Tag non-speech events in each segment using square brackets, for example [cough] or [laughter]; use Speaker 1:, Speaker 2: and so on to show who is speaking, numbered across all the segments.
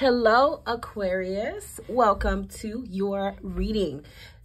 Speaker 1: Hello, Aquarius. Welcome to your reading.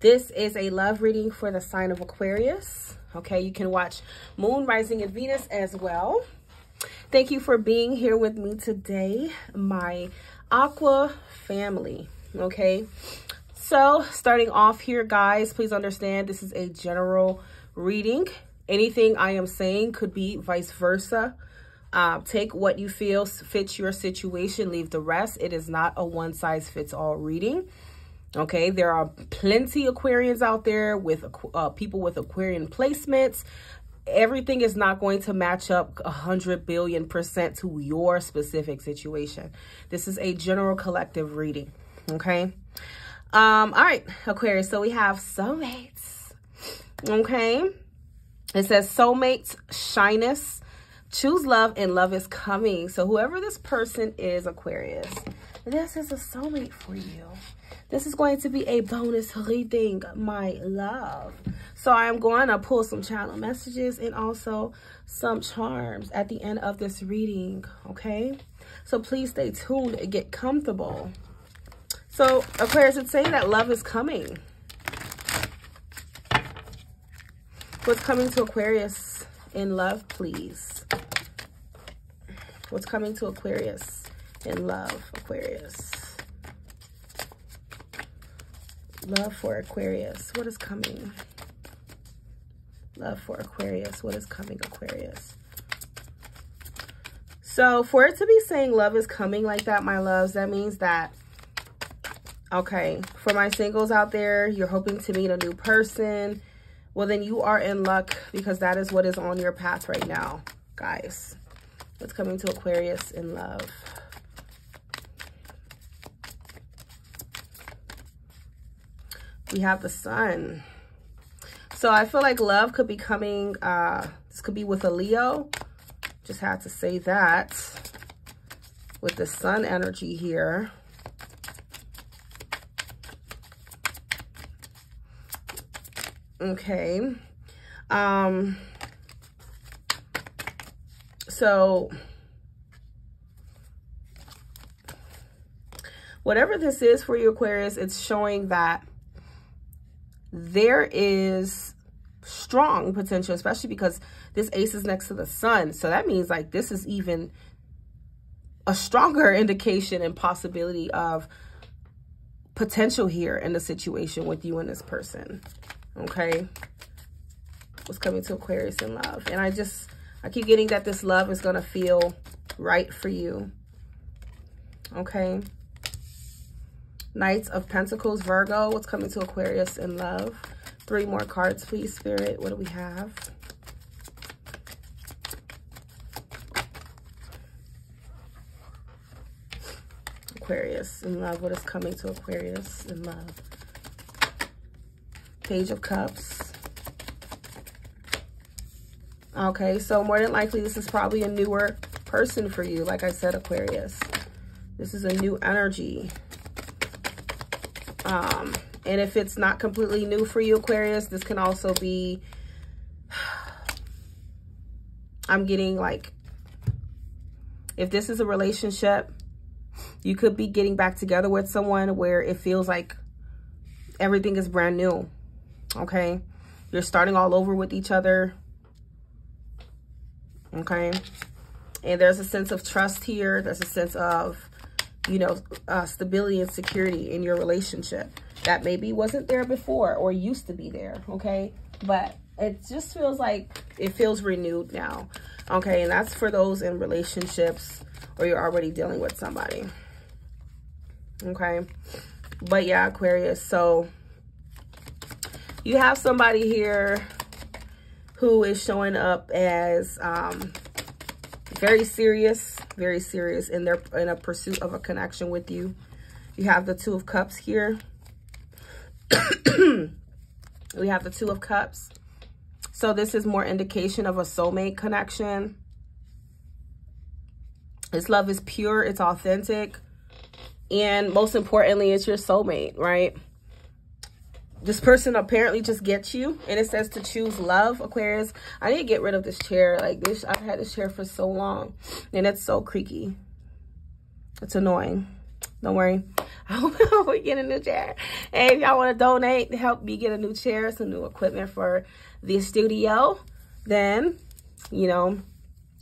Speaker 1: This is a love reading for the sign of Aquarius. Okay, you can watch Moon, Rising, and Venus as well. Thank you for being here with me today, my Aqua family. Okay, so starting off here, guys, please understand this is a general reading. Anything I am saying could be vice versa uh, take what you feel fits your situation, leave the rest. It is not a one size fits all reading. Okay, there are plenty Aquarians out there with uh, people with Aquarian placements. Everything is not going to match up a hundred billion percent to your specific situation. This is a general collective reading. Okay. Um, all right, Aquarius. So we have soulmates. Okay. It says soulmates, shyness, Choose love and love is coming. So whoever this person is, Aquarius, this is a soulmate for you. This is going to be a bonus reading, my love. So I am going to pull some channel messages and also some charms at the end of this reading, okay? So please stay tuned and get comfortable. So Aquarius, it's saying that love is coming. What's coming to Aquarius in love, please? What's coming to Aquarius in love, Aquarius? Love for Aquarius. What is coming? Love for Aquarius. What is coming, Aquarius? So for it to be saying love is coming like that, my loves, that means that, okay, for my singles out there, you're hoping to meet a new person. Well, then you are in luck because that is what is on your path right now, guys. What's coming to Aquarius in love? We have the sun. So I feel like love could be coming, uh, this could be with a Leo. Just had to say that with the sun energy here. Okay. Um, so whatever this is for you, Aquarius, it's showing that there is strong potential, especially because this ace is next to the sun. So that means like this is even a stronger [laughs] indication and possibility of potential here in the situation with you and this person. Okay. What's coming to Aquarius in love. And I just I keep getting that this love is to feel right for you. Okay. Knights of Pentacles, Virgo. What's coming to Aquarius in love? Three more cards, please, Spirit. What do we have? Aquarius in love. What is coming to Aquarius in love? Page of Cups. Okay, so more than likely, this is probably a newer person for you. Like I said, Aquarius. This is a new energy. Um, and if it's not completely new for you, Aquarius, this can also be, [sighs] I'm getting like, if this is a relationship, you could be getting back together with someone where it feels like everything is brand new. Okay. You're starting all over with each other okay? And there's a sense of trust here. There's a sense of, you know, uh, stability and security in your relationship that maybe wasn't there before or used to be there, okay? But it just feels like it feels renewed now, okay? And that's for those in relationships or you're already dealing with somebody, okay? But yeah, Aquarius, so you have somebody here who is showing up as um, very serious, very serious in their in a pursuit of a connection with you. You have the Two of Cups here. [clears throat] we have the Two of Cups. So this is more indication of a soulmate connection. This love is pure, it's authentic, and most importantly, it's your soulmate, right? This person apparently just gets you and it says to choose love aquarius i need to get rid of this chair like this i've had this chair for so long and it's so creaky it's annoying Don't worry. [laughs] I hope [laughs] we get a new chair. Hey, if y'all want to donate help me get a new chair, some new equipment for the studio, then, you know,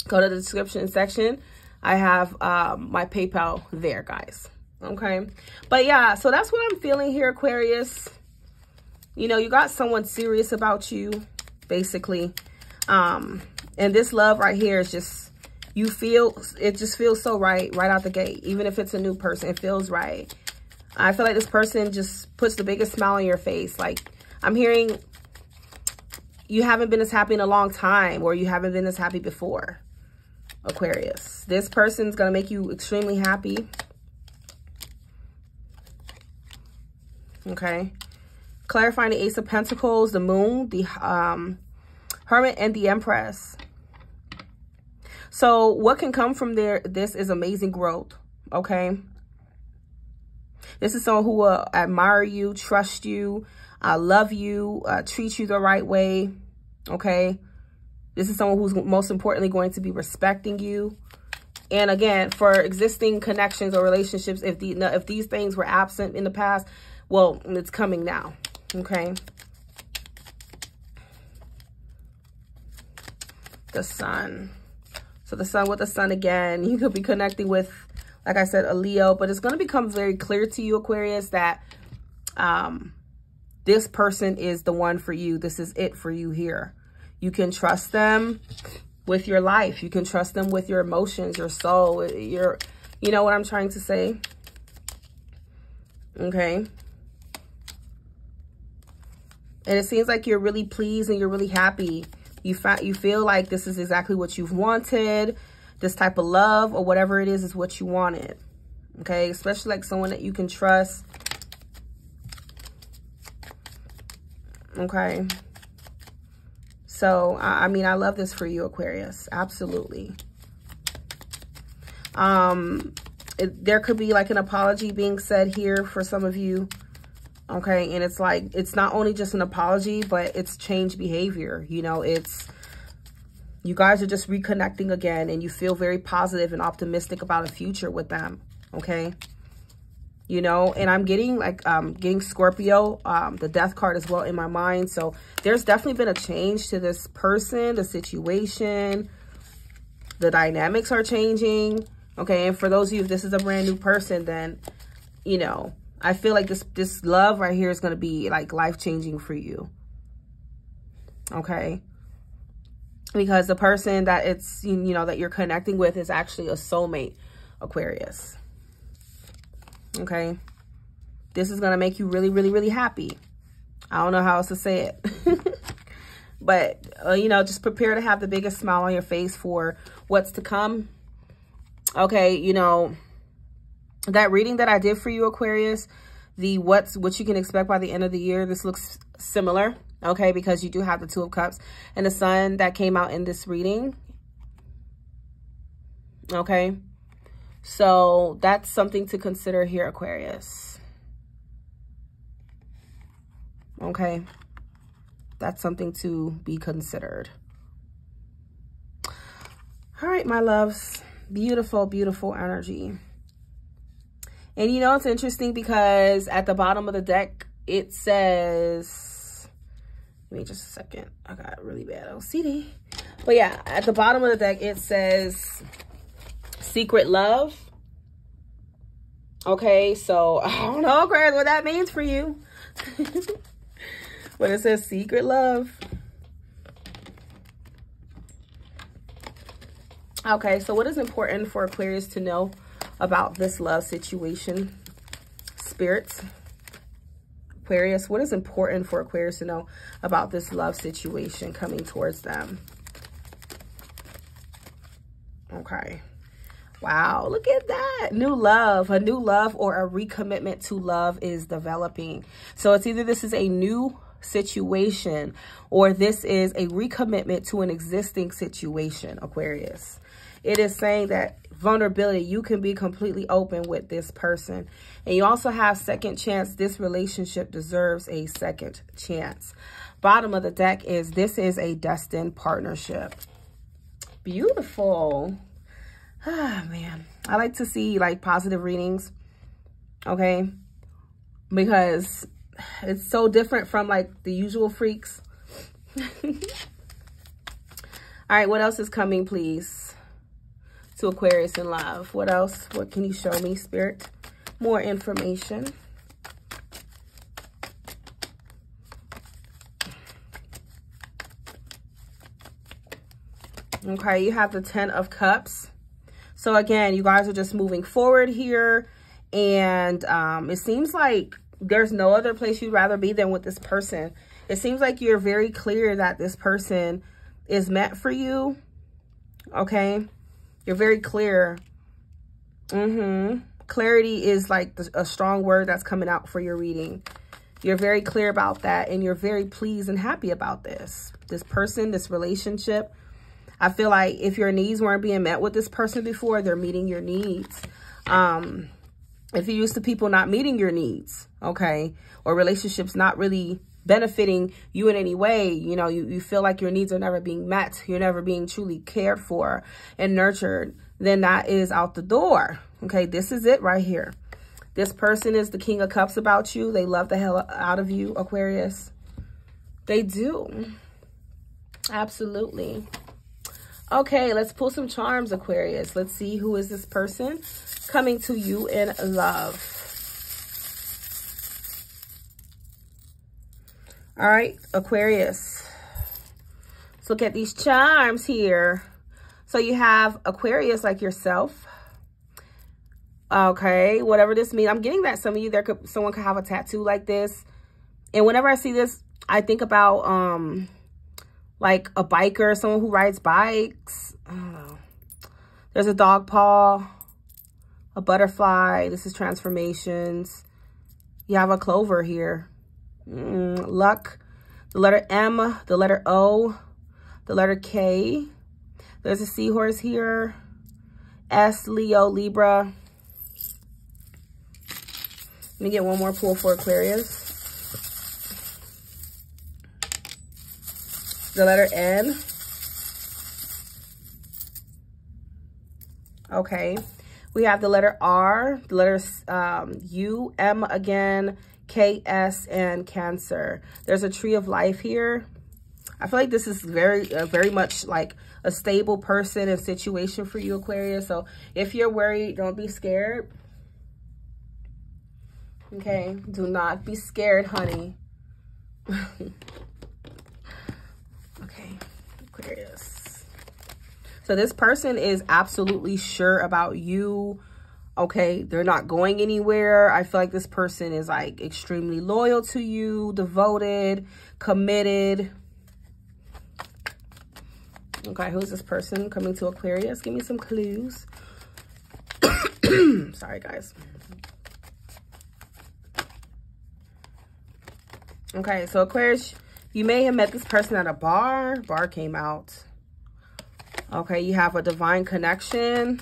Speaker 1: go to the description section. I have um, my PayPal there, guys. Okay. But yeah, so that's what I'm feeling here, Aquarius. You know, you got someone serious about you, basically. Um, and this love right here is just, you feel, it just feels so right, right out the gate. Even if it's a new person, it feels right. I feel like this person just puts the biggest smile on your face. Like, I'm hearing you haven't been as happy in a long time or you haven't been as happy before, Aquarius. This person's going to make you extremely happy. Okay. Clarifying the Ace of Pentacles, the Moon, the um, Hermit, and the Empress. So what can come from there, this is amazing growth, okay? This is someone who will admire you, trust you, uh, love you, uh, treat you the right way, okay? This is someone who's most importantly going to be respecting you. And again, for existing connections or relationships, if, the, if these things were absent in the past, well, it's coming now, okay? The sun. So the sun with the sun again. [laughs] You could be connecting with, like I said, a Leo. But it's going to become very clear to you, Aquarius, that um, this person is the one for you. This is it for you here. You can trust them with your life. You can trust them with your emotions, your soul, your, you know what I'm trying to say? Okay. And it seems like you're really pleased and you're really happy. You, find, you feel like this is exactly what you've wanted. This type of love or whatever it is is what you wanted. Okay, especially like someone that you can trust. Okay. So, I, mean, I love this for you, Aquarius. Absolutely. Um, it, there could be like an apology being said here for some of you. Okay. And it's like, it's not only just an apology, but it's change behavior. You know, it's, you guys are just reconnecting again and you feel very positive and optimistic about a future with them. Okay. You know, and I'm getting like, um, getting Scorpio, um, the death card as well in my mind. So there's definitely been a change to this person, the situation, the dynamics are changing. Okay. And for those of you, if this is a brand new person, then, you know, I feel like this, this love right here is going to be like life-changing for you. Okay. Because the person that it's, you know, that you're connecting with is actually a soulmate, Aquarius. Okay. This is going to make you really, really, really happy. I don't know how else to say it. [laughs] but, uh, you know, just prepare to have the biggest smile on your face for what's to come. Okay, you know, that reading that I did for you, Aquarius, the what's what you can expect by the end of the year, this looks similar, okay, because you do have the Two of Cups and the Sun that came out in this reading, okay? So that's something to consider here, Aquarius. Okay? That's something to be considered. All right, my loves. Beautiful, beautiful energy. And you know, it's interesting because at the bottom of the deck, it says, give me just a second. I got really bad OCD. But yeah, at the bottom of the deck, it says secret love. Okay, so [laughs] I don't know, Greg, what that means for you. [laughs] but it says secret love. Okay, so what is important for Aquarius to know about this love situation. Spirits, Aquarius, what is important for Aquarius to know about this love situation coming towards them? Okay. Wow, look at that. New love, a new love or a recommitment to love is developing. So it's either this is a new situation or this is a recommitment to an existing situation, Aquarius. It is saying that vulnerability. You can be completely open with this person. And you also have second chance. This relationship deserves a second chance. Bottom of the deck is this is a destined partnership. Beautiful. Ah, man. I like to see like positive readings. okay? Because it's so different from like the usual freaks. [laughs] All right, what else is coming, please? To Aquarius in love. What else? What can you show me, Spirit? More information. Okay, you have the Ten of Cups. So again, you guys are just moving forward here. And um, it seems like there's no other place you'd rather be than with this person. It seems like you're very clear that this person is meant for you. Okay. You're very clear. Mm-hmm. Clarity is like a strong word that's coming out for your reading. You're very clear about that and you're very pleased and happy about this. This person, this relationship, I feel like if your needs weren't being met with this person before, they're meeting your needs. Um, if you're used to people not meeting your needs, okay, or relationships not really benefiting you in any way, you know, you, you feel like your needs are never being met, you're never being truly cared for and nurtured, then that is out the door. Okay, this is it right here. This person is the king of cups about you. They love the hell out of you, Aquarius. They do. Absolutely. Okay, let's pull some charms, Aquarius. Let's see who is this person coming to you in love. All right, Aquarius. Let's look at these charms here. So you have Aquarius like yourself. Okay, whatever this means. I'm getting that some of you, there could someone could have a tattoo like this. And whenever I see this, I think about um like a biker, someone who rides bikes. There's a dog paw, a butterfly. This is transformations. You have a clover here. Mm, luck, the letter M, the letter O, the letter K. There's a seahorse here. S, Leo, Libra. Let me get one more pull for Aquarius. The letter N. Okay. We have the letter R, the letters um, U, M again, K, S, and Cancer. There's a tree of life here. I feel like this is very, uh, very much like a stable person and situation for you, Aquarius. So if you're worried, don't be scared. Okay, do not be scared, honey. [laughs] Aquarius. So this person is absolutely sure about you. Okay, they're not going anywhere. I feel like this person is like extremely loyal to you, devoted, committed. Okay, who's this person coming to Aquarius? Give me some clues. [coughs] Sorry, guys. Okay, so Aquarius, you may have met this person at a bar. Bar came out. Okay, you have a divine connection.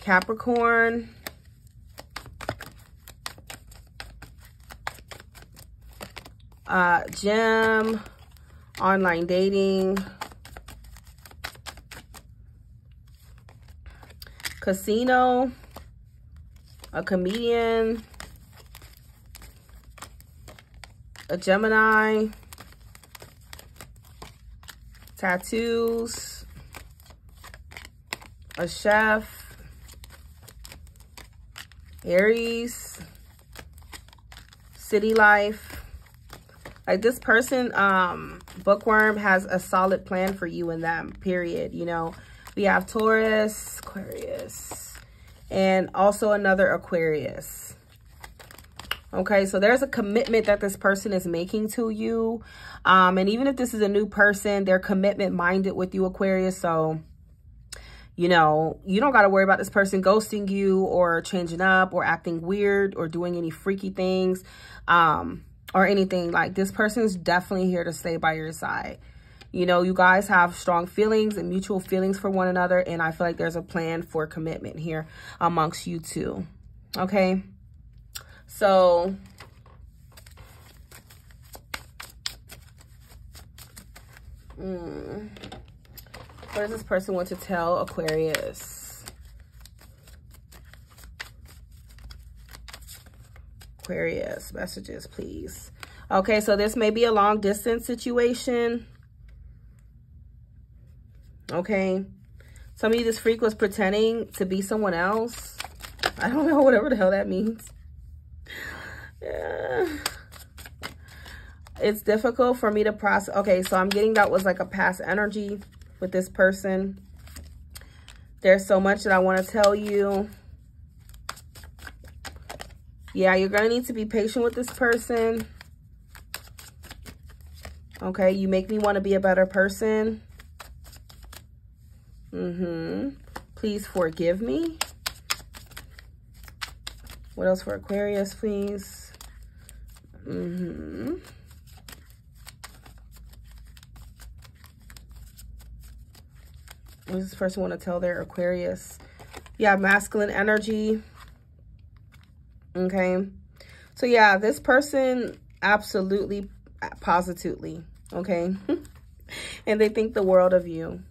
Speaker 1: Capricorn. Uh, gym. Online dating. Casino. A comedian a Gemini, tattoos, a chef, Aries, city life. Like this person, um, bookworm has a solid plan for you and them, period. You know, we have Taurus, Aquarius, and also another Aquarius. Okay, so there's a commitment that this person is making to you. Um, and even if this is a new person, they're commitment minded with you, Aquarius. So, you know, you don't got to worry about this person ghosting you or changing up or acting weird or doing any freaky things um, or anything. Like this person is definitely here to stay by your side. You know, you guys have strong feelings and mutual feelings for one another. And I feel like there's a plan for commitment here amongst you two. Okay. So mm, what does this person want to tell Aquarius? Aquarius, messages, please. Okay, so this may be a long distance situation. Okay. Some of you, this freak was pretending to be someone else. I don't [laughs] know, whatever the hell that means. Yeah. It's difficult for me to process. Okay, so I'm getting that was like a past energy with this person. There's so much that I want to tell you. Yeah, you're going to need to be patient with this person. Okay, you make me want to be a better person. Mm-hmm. Please forgive me. What else for Aquarius, please? Mm-hmm. What does this person want to tell their Aquarius? Yeah, masculine energy. Okay. So yeah, this person absolutely, positively, okay? [laughs] and they think the world of you.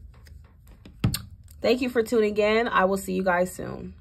Speaker 1: Thank you for tuning in. I will see you guys soon.